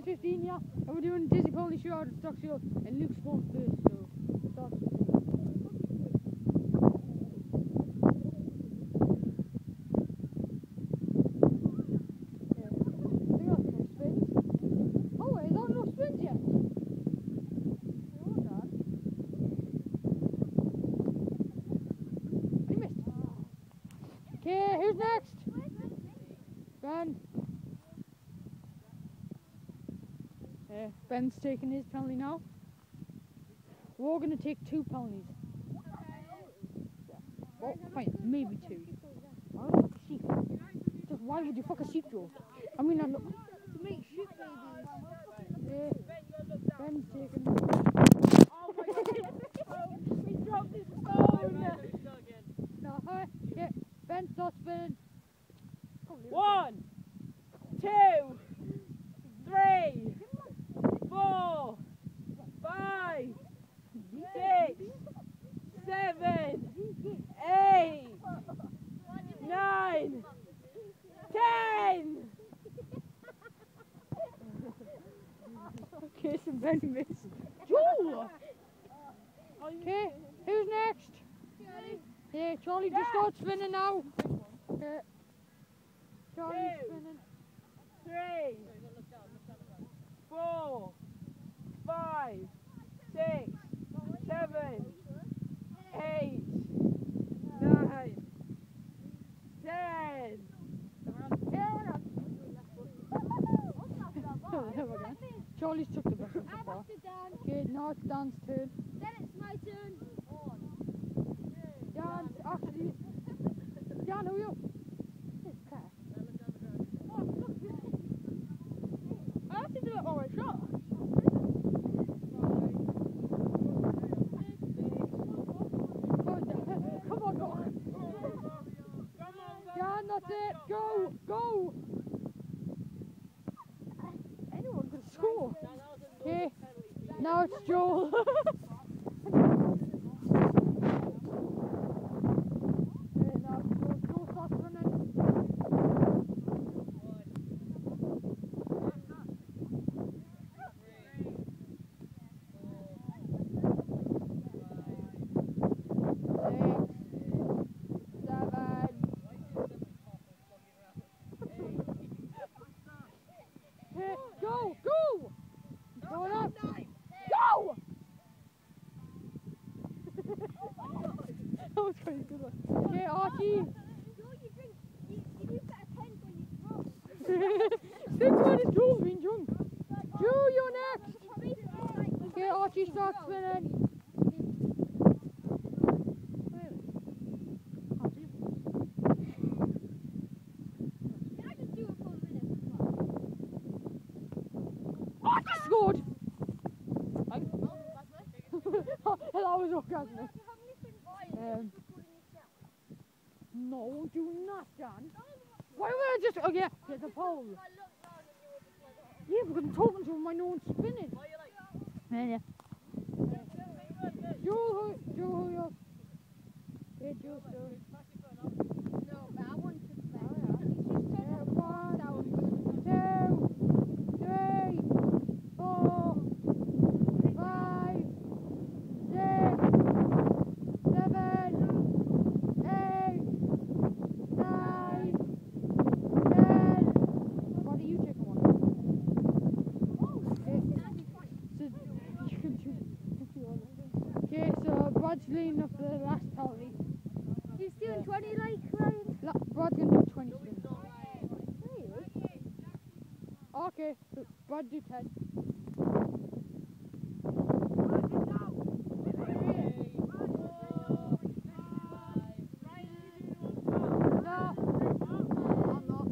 is 15, yeah. And we're doing Dizzy Pony Show out at Stockfield. And Luke's going first, so. Start. Yeah. Look at that, no spins. Oh, wait, is that no spins yet? Hold on. You missed. Okay, who's next? Ben. Yeah, Ben's taking his penalty now. We're all going to take two penalties. Oh, fine, maybe two. Why would you fuck a sheep? Just why would you fuck a sheep, Joe? I mean, I look. To make sheep babies. Yeah, uh, Ben's taking. Oh my god. Oh, he dropped his phone. No, hi. Yeah, Ben, start spinning. Okay, so Ben missed. Joe! Okay, who's next? Yeah, Charlie, just start spinning now. Yeah. Charlie's Two. spinning. three, Charlie's took the best one so far. Okay, now it's Dan's turn. Then it's my turn. Dan, actually. Dan, who are you? This. I have to do it all right shot. Come on, Dan. On, go. Dan, that's it. Go, go. Okay, now it's Joel. Okay, now it's Joel. Joel starts running. Six, seven. Okay, go, go. Going up. Go. that was quite a good one. Since when is Joel being drunk? Joe, you're next. Okay, Archie starts spinning. Archie scored. that was orgasmic. Um, no, do not, Dan. Why would I just? Oh yeah, get the pole. Yeah, because I'm talking to him. I know it's spinning. Yeah, yeah. Joe, Joe, who? Yeah, Joe, Joe. Yeah, one, two, three, four, five, six, seven, eight, nine, ten. What are you checking one? Okay. So you can do if you want. Okay, so Up for the last penalty. He's doing 20 like Ryan. La- Brad's gonna do 20 spins. Okay, so Brad do 10. No. I'm not.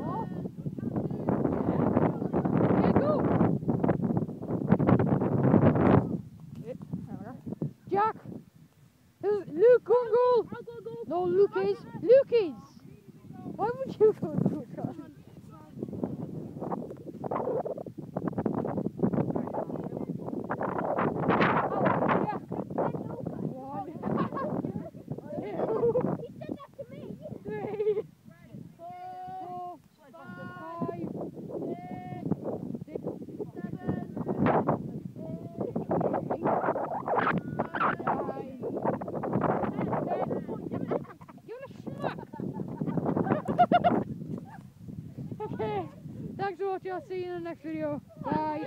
Oh. Okay, go. Eh, there we go. Jack. This is Luke, go and goal. Go go. No. Luke is. Why would you go to a shot? I'll see you in the next video. Bye.